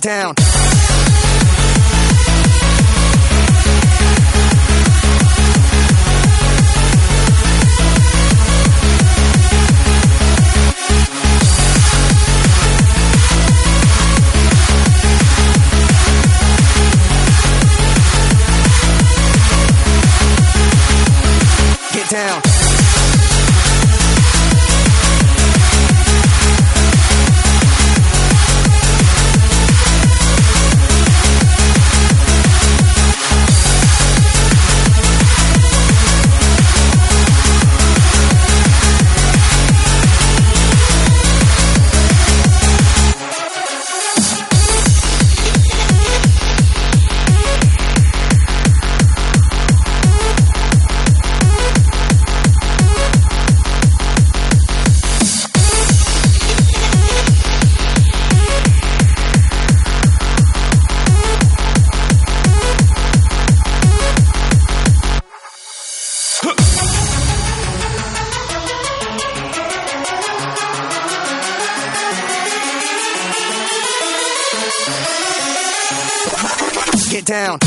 Get down. Get down.